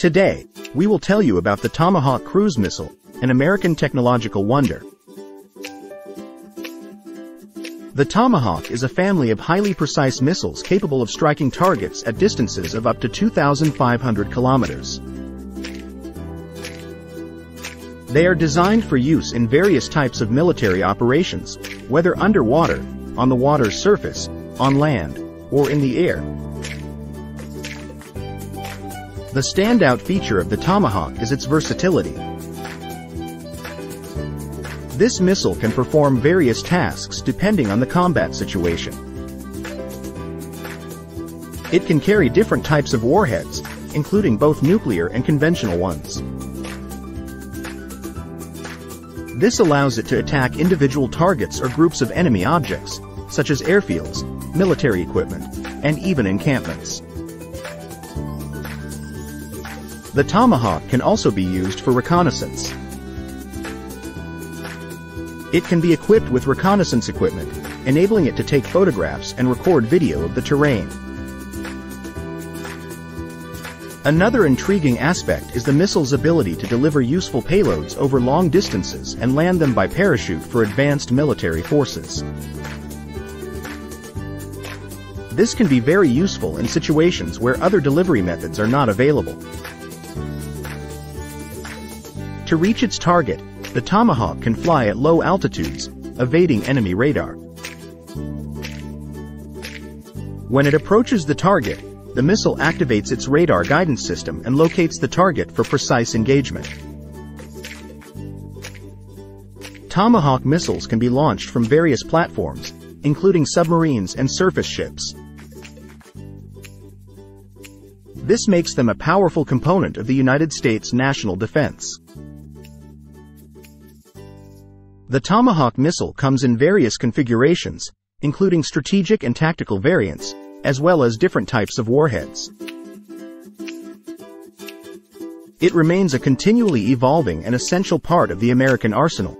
Today, we will tell you about the Tomahawk cruise missile, an American technological wonder. The Tomahawk is a family of highly precise missiles capable of striking targets at distances of up to 2,500 kilometers. They are designed for use in various types of military operations, whether underwater, on the water's surface, on land, or in the air. The standout feature of the Tomahawk is its versatility. This missile can perform various tasks depending on the combat situation. It can carry different types of warheads, including both nuclear and conventional ones. This allows it to attack individual targets or groups of enemy objects, such as airfields, military equipment, and even encampments. The Tomahawk can also be used for reconnaissance. It can be equipped with reconnaissance equipment, enabling it to take photographs and record video of the terrain. Another intriguing aspect is the missile's ability to deliver useful payloads over long distances and land them by parachute for advanced military forces. This can be very useful in situations where other delivery methods are not available. To reach its target, the Tomahawk can fly at low altitudes, evading enemy radar. When it approaches the target, the missile activates its radar guidance system and locates the target for precise engagement. Tomahawk missiles can be launched from various platforms, including submarines and surface ships. This makes them a powerful component of the United States national defense. The Tomahawk missile comes in various configurations, including strategic and tactical variants, as well as different types of warheads. It remains a continually evolving and essential part of the American arsenal.